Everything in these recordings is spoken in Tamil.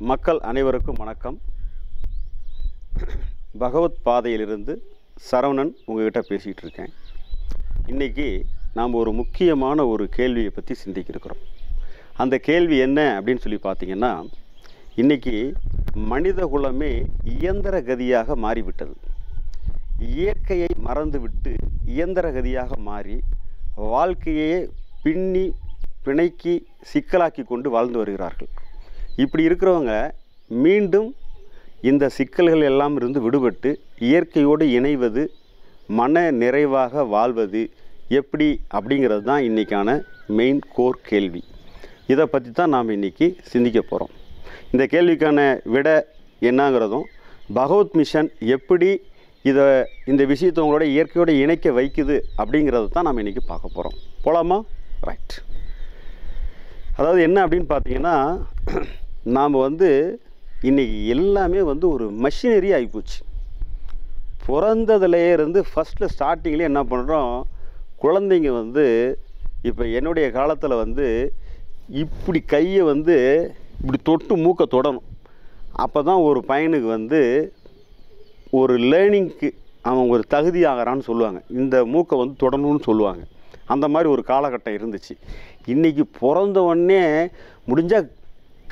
மக்கள் அனைவருக்கும் வணக்கம். பகவத் பாதையிலிருந்து சரவணன் உங்ககிட்ட பேசிகிட்டு இருக்கேன். இன்றைக்கி நாம் ஒரு முக்கியமான ஒரு கேள்வியை பற்றி சிந்திக்கிருக்கிறோம் அந்த கேள்வி என்ன அப்படின்னு சொல்லி பார்த்தீங்கன்னா இன்றைக்கி மனித குலமே இயந்திர கதியாக மாறிவிட்டது. இயற்கையை மறந்துவிட்டு இயந்திர கதியாக மாறி வாழ்க்கையே பின்னி பிணைக்கி சிக்கலாக்கி கொண்டு வாழ்ந்து வருகிறார்கள். இப்படி இருக்கிறவங்க மீண்டும் இந்த சிக்கல்கள் எல்லாம் இருந்து விடுபட்டு இயற்கையோடு இணைவது மன நிறைவாக வாழ்வது எப்படி அப்படிங்கிறது தான் இன்றைக்கான மெயின் கோர் கேள்வி. இதை பற்றி தான் நாம் இன்றைக்கி சிந்திக்க போகிறோம் இந்த கேள்விக்கான விட என்னங்கிறதும் பகவத் மிஷன் எப்படி இதை இந்த விஷயத்தை உங்களோட இயற்கையோடு இணைக்க வைக்குது அப்படிங்கிறத தான் நாம் இன்றைக்கி பார்க்க போகிறோம் போகலாமா ரைட் அதாவது என்ன அப்படின்னு பார்த்தீங்கன்னா நாம் வந்து இன்றைக்கி எல்லாமே வந்து ஒரு மெஷினரி ஆகிப்போச்சு பிறந்ததுலேயே இருந்து ஃபஸ்ட்டில் ஸ்டார்டிங்லேயே என்ன பண்ணுறோம் குழந்தைங்க வந்து இப்போ என்னுடைய காலத்தில் வந்து இப்படி கையை வந்து இப்படி தொட்டு மூக்கை தொடணும். அப்போ தான் ஒரு பையனுக்கு வந்து ஒரு லேர்னிங்க்கு அவன் ஒரு தகுதி ஆகிறான்னு சொல்லுவாங்க. இந்த மூக்கை வந்து தொடணும்னு சொல்லுவாங்க. அந்த மாதிரி ஒரு காலகட்டம் இருந்துச்சு. இன்றைக்கி பிறந்த உடனே முடிஞ்சால்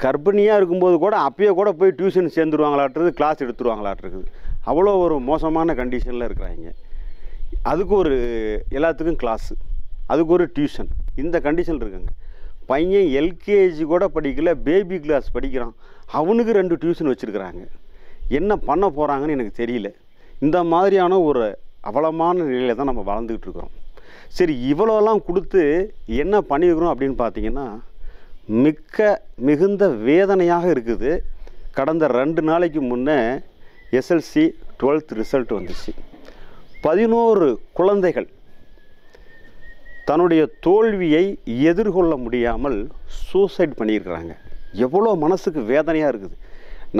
கர்ப்பிணியாக இருக்கும்போது கூட அப்பயே கூட போய் டியூஷன் சேர்ந்துருவாங்களாட்டுறது கிளாஸ் எடுத்துருவாங்களாட்டுருக்குது. அவ்வளோ ஒரு மோசமான கண்டிஷனில் இருக்கிறாங்க. அதுக்கு ஒரு எல்லாத்துக்கும் கிளாஸு அதுக்கு ஒரு டியூஷன் இந்த கண்டிஷன் இருக்குங்க. பையன் எல்கேஜி கூட படிக்கல பேபி கிளாஸ் படிக்கிறான். அவனுக்கு ரெண்டு டியூஷன் வச்சுருக்குறாங்க. என்ன பண்ண போகிறாங்கன்னு எனக்கு தெரியல. இந்த மாதிரியான ஒரு அவலமான நிலையில் தான் நம்ம வளர்ந்துக்கிட்டு இருக்கிறோம். சரி இவ்வளோலாம் கொடுத்து என்ன பண்ணியிருக்கிறோம் அப்படின்னு பார்த்தீங்கன்னா மிக்க மிகுந்த வேதனையாக இருக்குது. கடந்த ரெண்டு நாளைக்கு முன்னே எஸ்எல்சி டுவெல்த் ரிசல்ட் வந்துச்சு. பதினோரு குழந்தைகள் தன்னுடைய தோல்வியை எதிர்கொள்ள முடியாமல் சூசைட் பண்ணியிருக்கிறாங்க. எவ்வளோ மனசுக்கு வேதனையாக இருக்குது.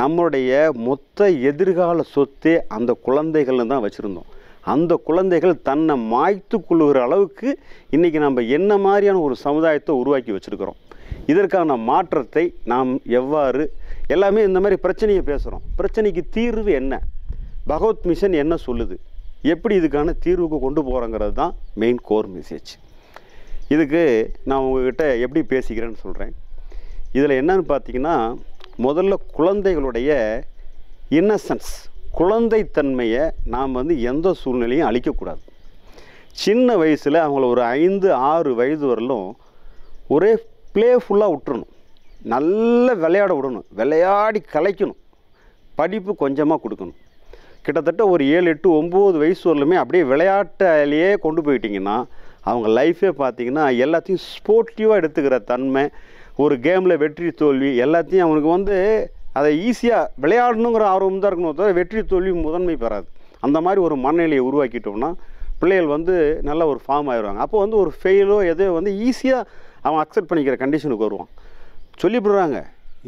நம்மளுடைய மொத்த எதிர்கால சொத்தே அந்த குழந்தைகள்னு தான் வச்சுருந்தோம். அந்த குழந்தைகள் தன்னை மாய்த்து கொள்ளுகிற அளவுக்கு இன்றைக்கி நம்ம என்ன மாதிரியான ஒரு சமுதாயத்தை உருவாக்கி வச்சுருக்கிறோம்? இதற்கான மாற்றத்தை நாம் எவ்வாறு எல்லாமே இந்த மாதிரி பிரச்சனையை பேசுகிறோம் பிரச்சனைக்கு தீர்வு என்ன? பகவத் மிஷன் என்ன சொல்லுது? எப்படி இதுக்கான தீர்வுக்கு கொண்டு போகிறோங்கிறது தான் மெயின் கோர் மெசேஜ் இதுக்கு நான் உங்ககிட்ட எப்படி பேசிக்கிறேன்னு சொல்கிறேன் இதில் என்னன்னு பார்த்தீங்கன்னா முதல்ல குழந்தைகளுடைய இன்னசென்ஸ் குழந்தைத்தன்மையை நாம் வந்து எந்த சூழ்நிலையும் அழிக்கக்கூடாது. சின்ன வயசில் அவங்கள ஒரு ஐந்து ஆறு வயது வரலும் ஒரே ப்ளேஃபுல்லாக விட்டுறணும். நல்ல விளையாட விடணும். விளையாடி கலைக்கணும். படிப்பு கொஞ்சமாக கொடுக்கணும். கிட்டத்தட்ட ஒரு ஏழு எட்டு ஒம்பது வயசு வரலுமே அப்படியே விளையாட்டாலேயே கொண்டு போயிட்டிங்கன்னா அவங்க லைஃபே பார்த்தீங்கன்னா எல்லாத்தையும் ஸ்போர்ட்டிவாக எடுத்துக்கிற தன்மை ஒரு கேமில் வெற்றி தோல்வி எல்லாத்தையும் அவனுக்கு வந்து அதை ஈஸியாக விளையாடணுங்கிற ஆர்வம் தான் இருக்கணும் தவிர வெற்றி தோல்வி முதன்மை பெறாது. அந்த மாதிரி ஒரு மனநிலையை உருவாக்கிட்டோம்னா பிள்ளைகள் வந்து நல்ல ஒரு ஃபார்ம் ஆயிடுவாங்க. அப்போ வந்து ஒரு ஃபெயிலோ எதோ வந்து ஈஸியாக அவன் அக்செப்ட் பண்ணிக்கிற கண்டிஷனுக்கு வருவான். சொல்லிவிடுறாங்க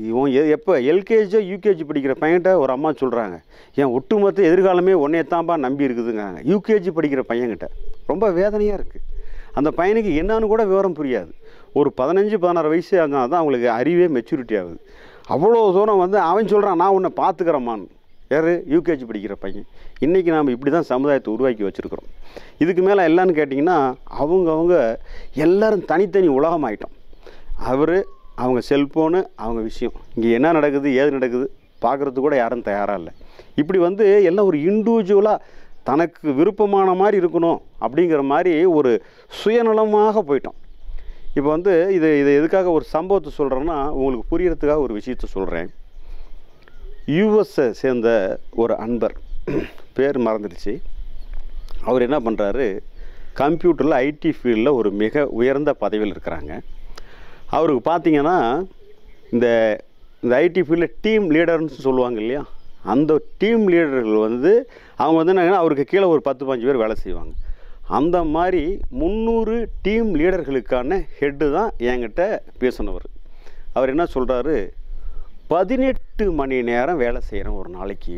இவன் எ எப்போ? எல்கேஜியோ யூகேஜி படிக்கிற பையன்கிட்ட ஒரு அம்மா சொல்கிறாங்க என் ஒட்டுமொத்த எதிர்காலமே ஒன்றையத்தான்பா நம்பி இருக்குதுங்கிறாங்க. யூகேஜி படிக்கிற பையன்கிட்ட. ரொம்ப வேதனையாக இருக்குது அந்த பையனுக்கு என்னான்னு கூட விவரம் புரியாது. ஒரு பதினஞ்சு பதினாறு வயசு ஆனால் தான் அவங்களுக்கு அறிவே மெச்சூரிட்டி ஆகுது. அவ்வளோ தூரம் வந்து அவன் சொல்கிறான் நான் உன்னை பார்த்துக்கிறேம்மான்னு யார்? யூகேஜி படிக்கிற பையன். இன்றைக்கி நாம் இப்படி தான் சமுதாயத்தை உருவாக்கி வச்சுருக்கிறோம். இதுக்கு மேலே எல்லான்னு கேட்டிங்கன்னா அவங்கவுங்க எல்லோரும் தனித்தனி உலகம் ஆயிட்டோம் அவர் அவங்க செல்ஃபோனு அவங்க விஷயம். இங்கே என்ன நடக்குது ஏது நடக்குது பார்க்குறதுக்கு கூட யாரும் தயாராக இல்லை. இப்படி வந்து எல்லாம் ஒரு இண்டிவிஜுவலாக தனக்கு விருப்பமான மாதிரி இருக்கணும் அப்படிங்கிற மாதிரி ஒரு சுயநலமாக போயிட்டோம். இப்போ வந்து இது இது எதுக்காக ஒரு சம்பவத்தை சொல்கிறேன்னா உங்களுக்கு புரியறதுக்காக ஒரு விஷயத்த சொல்கிறேன் யூஎஸ்ஸை சேர்ந்த ஒரு அன்பர். பேர் மறந்துடுச்சு. அவர் என்ன பண்ணுறாரு கம்ப்யூட்டரில் ஐடி ஃபீல்டில் ஒரு மிக உயர்ந்த பதவியில் இருக்கிறாங்க. அவருக்கு பார்த்தீங்கன்னா இந்த இந்த ஐடி ஃபீல்டில் டீம் லீடர்னு சொல்லுவாங்க இல்லையா? அந்த டீம் லீடர்கள் வந்து அவங்க வந்து என்னங்கன்னா அவருக்கு கீழே ஒரு பத்து பாஞ்சு பேர் வேலை செய்வாங்க. அந்த மாதிரி முந்நூறு டீம் லீடர்களுக்கான ஹெட்டு தான் என்கிட்ட பேசினவர். அவர் என்ன சொல்கிறாரு பதினெட்டு மணி நேரம் வேலை செய்கிறேன் ஒரு நாளைக்கு.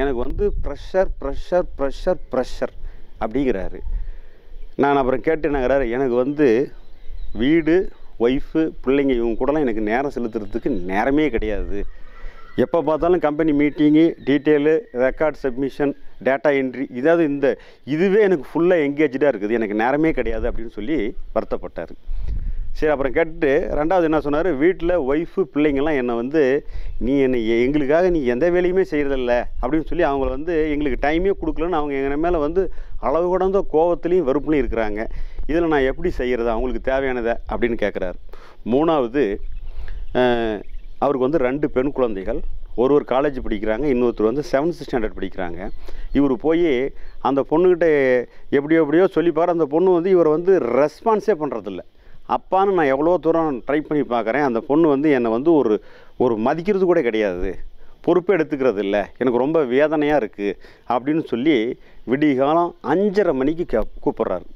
எனக்கு வந்து ப்ரெஷர் ப்ரெஷர் ப்ரெஷர் ப்ரெஷர் அப்படிங்கிறாரு. நான் அப்புறம் கேட்டேனாங்கிறாரு எனக்கு வந்து வீடு ஒய்ஃபு பிள்ளைங்க இவங்க கூடலாம் எனக்கு நேரம் செலுத்துறதுக்கு நேரமே கிடையாது. எப்போ பார்த்தாலும் கம்பெனி மீட்டிங்கு detail record submission data entry இதாவது இந்த இதுவே எனக்கு ஃபுல்லாக எங்கேஜாக இருக்குது. எனக்கு நேரமே கிடையாது அப்படின்னு சொல்லி வருத்தப்பட்டார். சரி அப்புறம் கேட்டுட்டு ரெண்டாவது என்ன சொன்னார்? வீட்டில் ஒய்ஃபு பிள்ளைங்கள்லாம் என்னை வந்து நீ என்னை எங்களுக்காக நீ எந்த வேலையுமே செய்கிறதில்ல அப்படின்னு சொல்லி அவங்கள வந்து எங்களுக்கு டைமே கொடுக்கலன்னு அவங்க எங்கள் மேலே வந்து அளவு கடந்த கோவத்துலேயும் வெறுப்புலையும் இருக்கிறாங்க. இதில் நான் எப்படி செய்கிறது அவங்களுக்கு தேவையானதை அப்படின்னு கேட்குறாரு மூணாவது அவருக்கு வந்து ரெண்டு பெண் குழந்தைகள். ஒருவர் காலேஜ் படிக்கிறாங்க இன்னொருத்தர் வந்து செவன்த் ஸ்டாண்டர்ட் படிக்கிறாங்க. இவர் போய் அந்த பொண்ணுக்கிட்ட எப்படியோ எப்படியோ சொல்லிப்பார். அந்த பொண்ணு வந்து இவரை வந்து ரெஸ்பான்ஸே பண்ணுறதில்ல அப்பான்னு நான் எவ்வளோ தூரம் ட்ரை பண்ணி பார்க்குறேன். அந்த பொண்ணு வந்து என்னை வந்து ஒரு ஒரு மதிக்கிறது கூட கிடையாது. பொறுப்பு எடுத்துக்கிறது இல்லை எனக்கு ரொம்ப வேதனையாக இருக்குது அப்படின்னு சொல்லி விடிகாலம் அஞ்சரை மணிக்கு கே கூப்பிட்றாரு.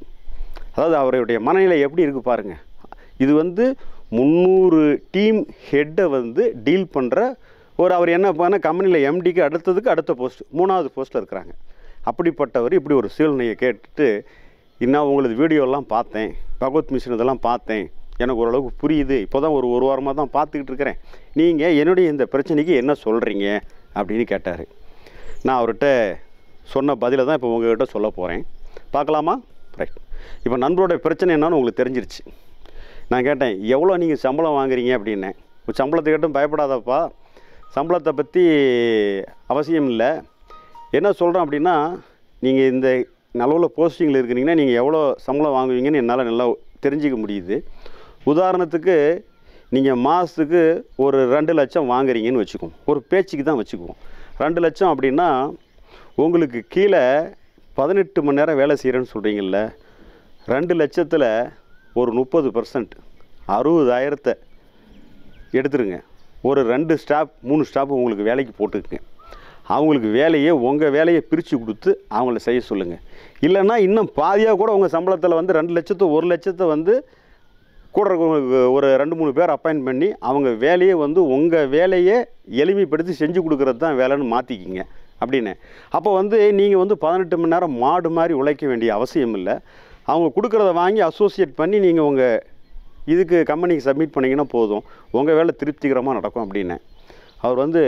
அதாவது அவருடைய மனநிலை எப்படி இருக்குது பாருங்கள் இது வந்து முந்நூறு டீம் ஹெட்டை வந்து டீல் பண்ணுற ஒரு அவர் என்ன பண்ண கம்பெனியில் எம்டிக்கு அடுத்ததுக்கு அடுத்த போஸ்ட் மூணாவது போஸ்ட்டில் இருக்கிறாங்க. அப்படிப்பட்டவர் இப்படி ஒரு சூழ்நிலையை கேட்டுட்டு இன்னும் உங்களது வீடியோலாம் பார்த்தேன். பகவத் மிஷின் இதெல்லாம் பார்த்தேன். எனக்கு ஓரளவுக்கு புரியுது. இப்போ தான் ஒரு ஒரு வாரமாக தான் பார்த்துக்கிட்டு இருக்கிறேன். நீங்கள் என்னுடைய இந்த பிரச்சனைக்கு என்ன சொல்கிறீங்க அப்படின்னு கேட்டார். நான் அவர்கிட்ட சொன்ன பதிலை தான் இப்போ உங்கள்கிட்ட சொல்ல போகிறேன் பார்க்கலாமா? ரைட் இப்போ நண்பரோட பிரச்சனை என்னன்னு உங்களுக்கு தெரிஞ்சிருச்சு. நான் கேட்டேன் எவ்வளோ நீங்கள் சம்பளம் வாங்குறீங்க? அப்படின்னேன் சம்பளத்தை கேட்டும் பயப்படாதப்பா. சம்பளத்தை பற்றி அவசியம் இல்லை. என்ன சொல்கிறேன் அப்படின்னா நீங்கள் இந்த நல்ல போஸ்டிங்கில் இருக்கிறீங்கன்னா நீங்கள் எவ்வளோ சம்பளம் வாங்குவீங்கன்னு என்னால் நல்லா தெரிஞ்சிக்க முடியுது. உதாரணத்துக்கு நீங்கள் மாதத்துக்கு ஒரு ரெண்டு லட்சம் வாங்குறீங்கன்னு வச்சுக்குவோம். ஒரு பேச்சுக்கு தான் வச்சுக்குவோம். ரெண்டு லட்சம் அப்படின்னா உங்களுக்கு கீழே பதினெட்டு மணி நேரம் வேலை செய்கிறேன்னு சொல்கிறீங்கள ரெண்டு லட்சத்தில் ஒரு முப்பது பர்சன்ட் அறுபதாயிரத்தை எடுத்துருங்க. ஒரு ரெண்டு ஸ்டாப் மூணு ஸ்டாப் உங்களுக்கு வேலைக்கு போட்டுக்குங்க. அவங்களுக்கு வேலையை உங்கள் வேலையை பிரித்து கொடுத்து அவங்கள செய்ய சொல்லுங்கள் இல்லைன்னா இன்னும் பாதியாக கூட உங்கள் சம்பளத்தில் வந்து ரெண்டு லட்சத்தை ஒரு லட்சத்தை வந்து கூட இருக்கவங்களுக்கு ஒரு ரெண்டு மூணு பேர் அப்பாயின்ட் பண்ணி அவங்க வேலையை வந்து உங்கள் வேலையை எளிமைப்படுத்தி செஞ்சு கொடுக்குறது தான் வேலைன்னு மாற்றிக்கிங்க அப்படின்னு. அப்போ வந்து நீங்கள் வந்து பதினெட்டு மணி நேரம் மாடு மாதிரி உழைக்க வேண்டிய அவசியம் இல்லை. அவங்க கொடுக்குறத வாங்கி அசோசியேட் பண்ணி நீங்கள் உங்கள் இதுக்கு கம்பெனிக்கு சப்மிட் பண்ணிங்கன்னா போதும். உங்கள் வேலை திருப்திகரமாக நடக்கும் அப்படின்னு. அவர் வந்து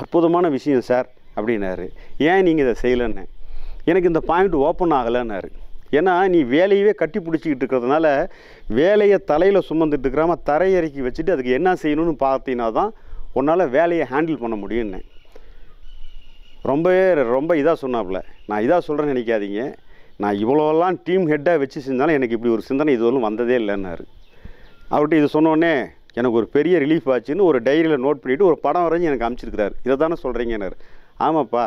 அற்புதமான விஷயம் சார். அப்படின்னாரு. ஏன் நீங்கள் இதை செய்யலைன்னு? எனக்கு இந்த பாயிண்ட் ஓப்பன் ஆகலைன்னாரு. ஏன்னா நீ வேலையவே கட்டி பிடிச்சிக்கிட்டு இருக்கிறதுனால வேலையை தலையில் சுமந்துட்டு இருக்கிறாம தரையிறக்கி வச்சுட்டு அதுக்கு என்ன செய்யணும்னு பார்த்தீங்கன்னா தான் உன்னால் வேலையை ஹேண்டில் பண்ண முடியும்னு. ரொம்பவே ரொம்ப இதாக சொன்னாப்புல. நான் இதாக சொல்கிறேன்னு நினைக்காதீங்க. நான் இவ்வளோலாம் டீம் ஹெட்டாக வச்சு செஞ்சாலும் எனக்கு இப்படி ஒரு சிந்தனை இதுவரையும் வந்ததே இல்லைன்னாரு. அவர்கிட்ட இது சொன்னோடனே எனக்கு ஒரு பெரிய ரிலீஃப் ஆச்சுன்னு ஒரு டைரியில் நோட் பண்ணிவிட்டு ஒரு படம் வரைஞ்சி எனக்கு அமைச்சிருக்கிறார் இதை தானே சொல்கிறீங்கன்னாரு ஆமாப்பா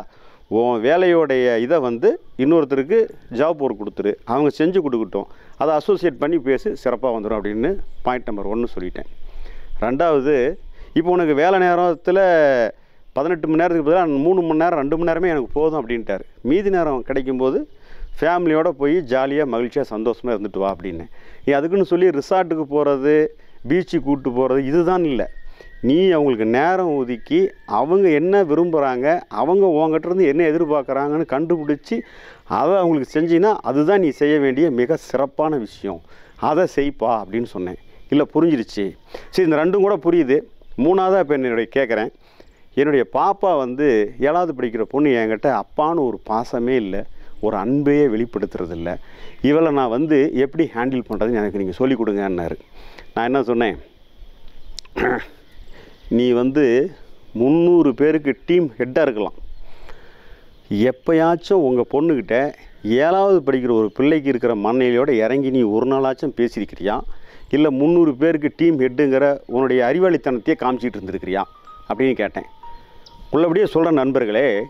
உன் வேலையோடைய இதை வந்து இன்னொருத்தருக்கு ஜாப் ஒர்க் கொடுத்துரு. அவங்க செஞ்சு கொடுக்கட்டும். அதை அசோசியேட் பண்ணி பேசி சிறப்பாக வந்துடும் அப்படின்னு பாயிண்ட் நம்பர் ஒன்று சொல்லிட்டேன். ரெண்டாவது இப்போ உனக்கு வேலை நேரத்தில் பதினெட்டு மணி நேரத்துக்கு பதிலாக மூணு மணி நேரம் ரெண்டு மணி நேரமே எனக்கு போதும் அப்படின்ட்டார். மீதி நேரம் கிடைக்கும்போது ஃபேமிலியோடு போய் ஜாலியாக மகிழ்ச்சியாக சந்தோஷமாக இருந்துட்டு வா அப்படின்னு. நீ அதுக்குன்னு சொல்லி ரிசார்ட்டுக்கு போகிறது பீச்சுக்கு கூப்பிட்டு போகிறது இதுதான் இல்லை. நீ அவங்களுக்கு நேரம் ஒதுக்கி அவங்க என்ன விரும்புகிறாங்க அவங்க உங்ககிட்டருந்து என்ன எதிர்பார்க்குறாங்கன்னு கண்டுபிடிச்சி அதை அவங்களுக்கு செஞ்சின்னா அதுதான் நீ செய்ய வேண்டிய மிக சிறப்பான விஷயம். அதை செய்ப்பா அப்படின்னு சொன்னேன். இல்லை புரிஞ்சிருச்சு. சரி இந்த ரெண்டும் கூட புரியுது. மூணாவதாக இப்போ என்னுடைய கேட்குறேன் என்னுடைய பாப்பா வந்து ஏழாவது படிக்கிற பொண்ணு என்கிட்ட அப்பான்னு ஒரு பாசமே இல்லை. ஒரு அன்பையே வெளிப்படுத்துறது இல்லை இவளை நான் வந்து எப்படி ஹேண்டில் பண்ணுறதுன்னு எனக்கு நீங்கள் சொல்லிக் கொடுங்கன்னாரு. நான் என்ன சொன்னேன்? நீ வந்து முந்நூறு பேருக்கு டீம் ஹெட்டாக இருக்கலாம். எப்போயாச்சும் உங்கள் பொண்ணுக்கிட்ட ஏழாவது படிக்கிற ஒரு பிள்ளைக்கு இருக்கிற மண்ணையிலோட இறங்கி நீ ஒரு நாளாச்சும் பேசியிருக்கிறியா? இல்லை முந்நூறு பேருக்கு டீம் ஹெட்டுங்கிற உன்னுடைய அறிவாளித்தனத்தையே காமிச்சிட்டு இருந்திருக்கிறியா? அப்படின்னு கேட்டேன். உள்ளபடியே சொல்கிற நண்பர்களே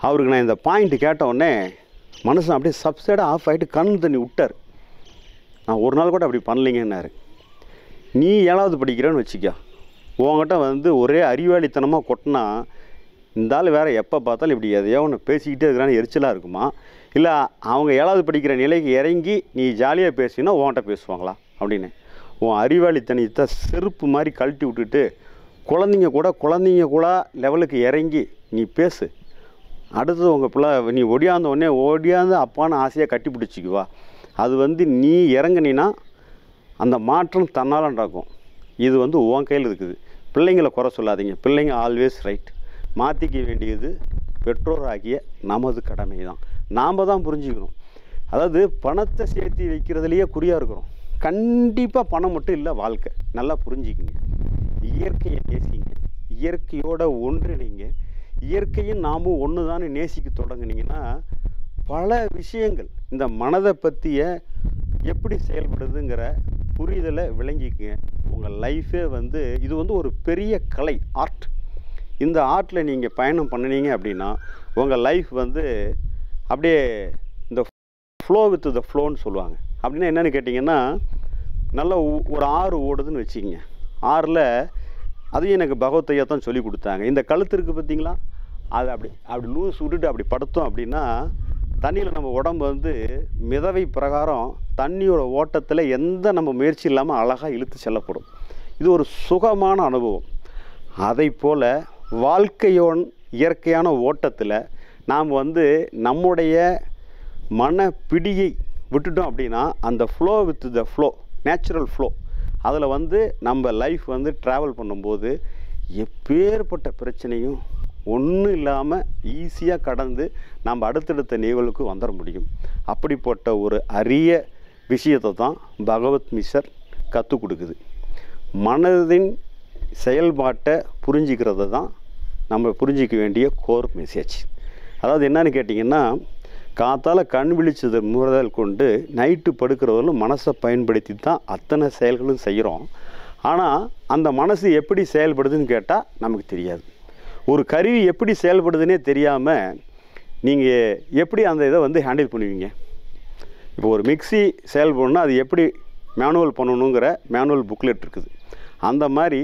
அவருக்கு நான் இந்த பாயிண்ட்டு கேட்ட உடனே மனுஷன் அப்படியே சப்சைடாக ஆஃப் ஆகிட்டு கண் தண்ணி விட்டார். நான் ஒரு நாள் கூட அப்படி பண்ணலைங்கன்னாரு. நீ ஏழாவது படிக்கிறேன்னு வச்சுக்கோ. உங்ககிட்ட வந்து ஒரே அறிவாளித்தனமாக கொட்டினா இந்த ஆள் வேறு எப்போ பார்த்தாலும் இப்படி எதையோ ஒன்று பேசிக்கிட்டே இருக்கிறான்னு எரிச்சலாக இருக்குமா? இல்லை அவங்க ஏழாவது படிக்கிற நிலைக்கு இறங்கி நீ ஜாலியாக பேசினா உன்கிட்ட பேசுவாங்களா? அப்படின்னு. உன் அறிவாளித்தனத்தை செருப்பு மாதிரி கழட்டி விட்டுட்டு குழந்தைங்க கூட குழந்தைங்க கூட லெவலுக்கு இறங்கி நீ பேசு. அடுத்தது உங்கள் பிள்ளை நீ ஒடியாந்த உடனே ஓடியாந்து அப்பான்னு ஆசையாக கட்டி பிடிச்சிக்குவா அது வந்து நீ இறங்குனீன்னா அந்த மாற்றம் தன்னால் நடக்கும். இது வந்து உன் கையில் இருக்குது. பிள்ளைங்களை குறை சொல்லாதீங்க. பிள்ளைங்க ஆல்வேஸ் ரைட் மாற்றிக்க வேண்டியது பெற்றோராகிய நமது கடமை தான் நாம் தான் புரிஞ்சுக்கணும். அதாவது பணத்தை சேர்த்து வைக்கிறதுலையே குறியாக இருக்கிறோம். கண்டிப்பாக பணம் மட்டும் இல்லை வாழ்க்கை. நல்லா புரிஞ்சுக்கிங்க. இயற்கையை நேசிங்க. இயற்கையோட ஒன்றிணைங்க. இயற்கையும் நாமும் ஒன்று தானே நேசிக்க தொடங்குனீங்கன்னா பல விஷயங்கள் இந்த மனதை பற்றிய எப்படி செயல்படுதுங்கிற புரிதலை விளங்கிக்குங்க. உங்கள் லைஃபே வந்து இது வந்து ஒரு பெரிய கலை ஆர்ட் இந்த ஆர்ட்டில் நீங்கள் பயணம் பண்ணினீங்க அப்படின்னா உங்கள் லைஃப் வந்து அப்படியே இந்த ஃப்ளோ வித் த ஃப்ளோன்னு சொல்லுவாங்க. அப்படின்னா என்னென்னு கேட்டிங்கன்னா நல்ல ஒரு ஆறு ஓடுதுன்னு வச்சுக்கோங்க. ஆறில் அதையும் எனக்கு பகவத்தையா தான் சொல்லி கொடுத்தாங்க. இந்த கழுத்து இருக்குது பார்த்தீங்களா? அது அப்படி அப்படி லூஸ் விட்டுட்டு அப்படி படுத்தோம் அப்படின்னா தண்ணியில் நம்ம உடம்பு வந்து மிதவை பிரகாரம் தண்ணியோட ஓட்டத்தில் எந்த நம்ம முயற்சி இல்லாமல் அழகாக இழுத்து செல்லப்படும். இது ஒரு சுகமான அனுபவம். அதை போல் வாழ்க்கையோன் இயற்கையான ஓட்டத்தில் நாம் வந்து நம்முடைய மன பிடியை விட்டுட்டோம் அப்படின்னா அந்த flow with the flow natural flow அதில் வந்து நம்ம லைஃப் வந்து ட்ராவல் பண்ணும்போது எப்பேற்பட்ட பிரச்சனையும் ஒன்றும் இல்லாமல் ஈஸியாக கடந்து நம்ம அடுத்தடுத்த நிகழ்வுக்கு வந்துட முடியும். அப்படிப்பட்ட ஒரு அரிய விஷயத்தை தான் பகவத் மிஷர் கற்றுக் கொடுக்குது. மனதின் செயல்பாட்டை புரிஞ்சிக்கிறது தான் நம்ம புரிஞ்சிக்க வேண்டிய கோர் மெசேஜ் அதாவது என்னன்னு கேட்டிங்கன்னா காத்தால் கண் விழிச்சது முதல் கொண்டு நைட்டு படுக்கிறவர்களும் மனசை பயன்படுத்தி தான் அத்தனை செயல்களும் செய்கிறோம் ஆனால் அந்த மனசு எப்படி செயல்படுதுன்னு கேட்டால் நமக்கு தெரியாது. ஒரு கருவி எப்படி செயல்படுதுன்னே தெரியாமல் நீங்கள் எப்படி அந்த இதை வந்து ஹேண்டில் பண்ணுவீங்க? இப்போ ஒரு மிக்ஸி செயல்படணும்னா அது எப்படி மேனுவல் பண்ணணுங்கிற மேனுவல் புக்லெட் இருக்குது. அந்த மாதிரி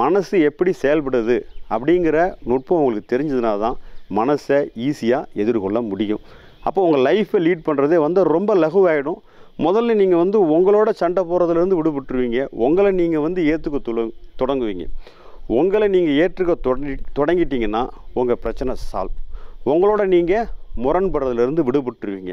மனசு எப்படி செயல்படுது அப்படிங்கிற நுட்பம் உங்களுக்கு தெரிஞ்சதுனா தான் மனசை ஈஸியாக எதிர்கொள்ள முடியும். அப்போ உங்கள் லைஃப்பை லீட் பண்ணுறதே வந்து ரொம்ப லகுவாகிடும் முதல்ல நீங்கள் வந்து உங்களோட சண்டை போகிறதுலேருந்து விடுபட்டுருவீங்க. உங்களை நீங்கள் வந்து ஏற்றுக்க துல தொடங்குவீங்க. உங்களை நீங்கள் ஏற்றுக்க தொடங்கி தொடங்கிட்டீங்கன்னா உங்கள் பிரச்சனை சால்வ் உங்களோட நீங்கள் முரண்படுறதுலேருந்து விடுபட்டுருவீங்க.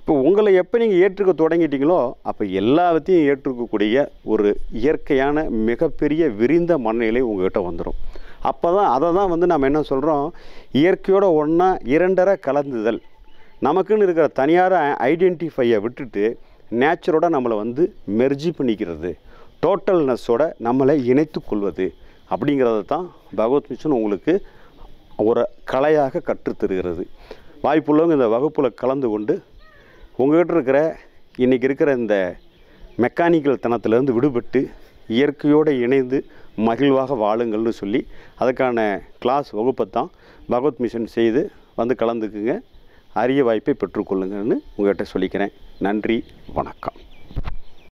இப்போ உங்களை எப்போ நீங்கள் ஏற்றுக்க தொடங்கிட்டீங்களோ அப்போ எல்லாத்தையும் ஏற்றுக்கக்கூடிய ஒரு இயற்கையான மிகப்பெரிய விரிந்த மனநிலை உங்கள்கிட்ட வந்துடும் அப்போ தான் அதை தான் வந்து நம்ம என்ன சொல்கிறோம் இயற்கையோட ஒன்றா இரண்டரை கலந்துதல். நமக்குன்னு இருக்கிற தனியார ஐடென்டிஃபையை விட்டுட்டு நேச்சரோட நம்மளை வந்து மெர்ஜி பண்ணிக்கிறது. டோட்டல்னஸோட நம்மளை இணைத்து கொள்வது. அப்படிங்கிறத தான் பகவத் மிஷன் உங்களுக்கு ஒரு கலையாக கற்றுத்தருகிறது. வாய்ப்புள்ளவங்க இந்த வகுப்பில் கலந்து கொண்டு உங்கள்கிட்ட இருக்கிற இன்றைக்கி இருக்கிற இந்த மெக்கானிக்கல் தனத்திலேருந்து விடுபட்டு இயற்கையோடு இணைந்து மகிழ்வாக வாழுங்கள்னு சொல்லி அதுக்கான கிளாஸ் வகுப்பை தான் பகவத் மிஷன் செய்து வந்து கலந்துக்குங்க. அரிய வாய்ப்பை பெற்றுக்கொள்ளுங்கன்னு உங்கள்கிட்ட சொல்லிக்கிறேன். நன்றி வணக்கம்.